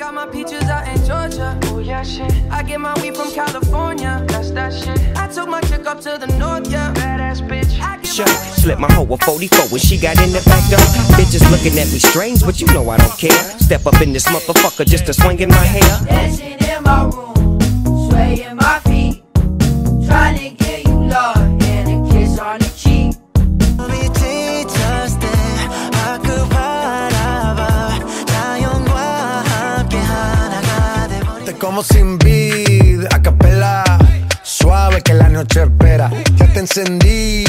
Got my peaches out in Georgia. Oh yeah, shit. I get my weed from California. That's that shit. I took my chick up to the north, yeah. Badass bitch. I get Sure. Slip my hoe a 44 when she got in the back door. Bitches looking at me strange, but you know I don't care. Step up in this motherfucker just to swing in my hair. Dancing in my room, swaying my Como sin vid, a capela. Suave que la noche espera. Ya te encendí